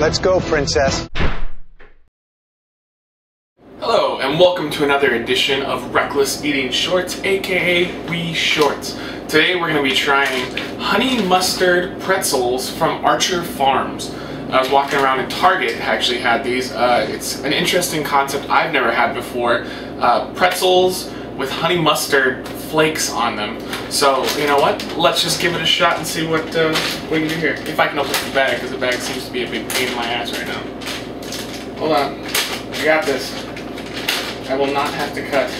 Let's go, princess. Hello, and welcome to another edition of Wreckless Eating Shorts, aka We Shorts. Today we're going to be trying honey mustard pretzels from Archer Farms. I was walking around in Target, actually had these. Uh, it's an interesting concept I've never had before. Uh, pretzels with honey mustard flakes on them. So, you know what? Let's just give it a shot and see what, uh, we can do here. If I can open the bag, because the bag seems to be a big pain in my ass right now. Hold on. I got this. I will not have to cut.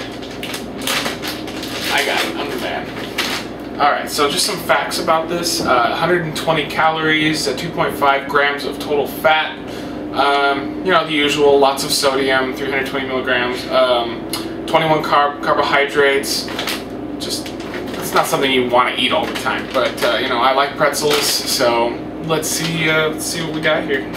I got it. I'm the man. Alright, so just some facts about this. Uh, 120 calories, uh, 2.5 grams of total fat. Um, you know, the usual, lots of sodium, 320 milligrams. Um, 21 carb carbohydrates. Just, it's not something you want to eat all the time. But, uh, you know, I like pretzels, so let's see, uh, let's see what we got here.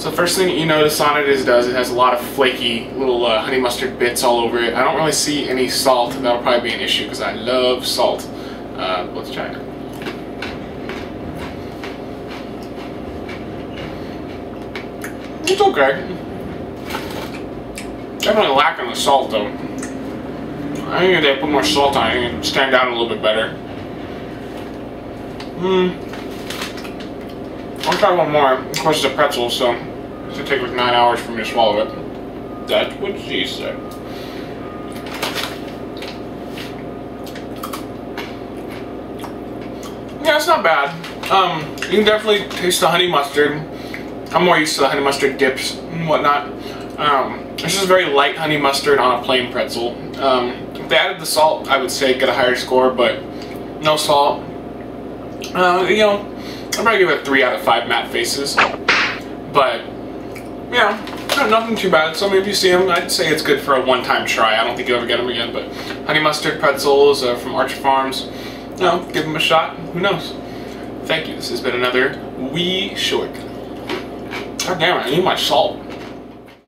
So first thing you notice on it is it does it has a lot of flaky little uh, honey mustard bits all over it. I don't really see any salt. That'll probably be an issue because I love salt. Uh, let's try it. It's okay. Definitely lacking the salt though. I think if they put more salt on it, it'd stand out a little bit better. Hmm. I'll try one more. Of course, it's a pretzel, so it's gonna take like nine hours for me to swallow it. That's what she said. Yeah, it's not bad. Um, you can definitely taste the honey mustard. I'm more used to the honey mustard dips and whatnot. Um, this is very light honey mustard on a plain pretzel. Um, if they added the salt, I would say get a higher score, but no salt. Uh, you know, I'd probably give it a 3 out of 5 Matt faces. But, yeah, nothing too bad. So maybe if you see them, I'd say it's good for a one-time try. I don't think you'll ever get them again, but honey mustard pretzels uh, from Archer Farms. You know, give them a shot. Who knows? Thank you. This has been another We short. God damn it, I need my salt.